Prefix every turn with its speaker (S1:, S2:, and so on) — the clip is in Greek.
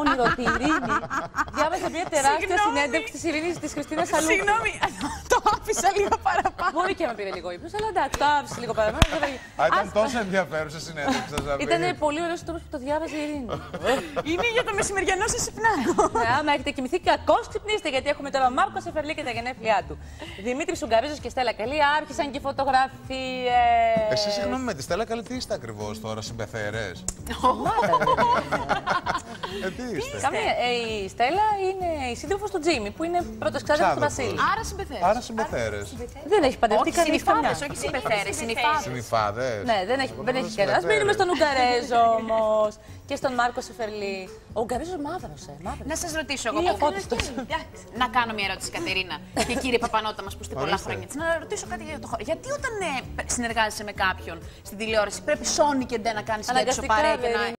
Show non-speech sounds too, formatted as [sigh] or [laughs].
S1: όνειρο τη Ειρήνη. [laughs] Διάβαζα μια τεράστια
S2: Συγγνώμη.
S1: συνέντευξη της Ειρήνης της Χριστίνας Αλού.
S2: Συγγνώμη, [laughs] το άφησα λίγο παραπάνω.
S1: Μπορεί και να πήρε λίγο ύπνος, αλλά εντάξει, το άφησε λίγο παραπάνω.
S3: Α, ήταν τόσο ενδιαφέρουσα συνέντευξη σας, να
S1: Ήταν
S3: πει.
S1: πολύ ωραίος τρόπος που το διάβαζε η Ειρήνη. [laughs]
S2: Είναι για το μεσημεριανό σας υπνάκο.
S1: Ναι, άμα έχετε κοιμηθεί, κακώς ξυπνήστε γιατί έχουμε τώρα Μάρκο Σεφερλί και τα γενέθλιά του. Δημήτρης Σουγκαρίζος και Στέλλα Καλή άρχισαν και οι φωτογραφίες.
S3: Εσύ, συγγνώμη, με τη Στέλλα καλή, τι είστε ακριβώς τώρα, συμπεθερέ. ε, τι είστε.
S1: Καμία. Ε, η Στέλλα είναι η σύντροφος του Τζίμι, που είναι πρώτος ξάδερφο του
S3: Ξάδερφος.
S1: Βασίλη.
S2: Άρα συμπεθέρες.
S3: Άρα συμπεθέρες.
S1: Δεν έχει παντρευτεί
S2: Όχι
S1: κανείς
S2: συνυφάδε,
S1: καμιά.
S2: όχι συμπεθέρε, συνυφάδε.
S3: Συνυφάδε.
S1: Ναι, δεν έχει, δεν έχει κανένας. Α μείνουμε στον Ουγγαρέζο όμως και στον Μάρκο Σεφερλί. Ο Ουγγαρέζος μαύρος, ε. μαύρος.
S2: Να σας ρωτήσω εγώ.
S1: Ή αφώτιστος.
S2: Να κάνω μια ερώτηση, Κατερίνα. και κύριε Παπανότα μας που είστε πολλά
S3: Ορίστε.
S2: χρόνια έτσι. Να ρωτήσω κάτι για το χώρο. Γιατί όταν ε, συνεργάζεσαι με κάποιον στην τηλεόραση πρέπει Σόνι και ντε να κάνεις συνέντευξη
S1: Αναγκαστικά,
S2: παρέα και
S1: βέβαια.
S2: να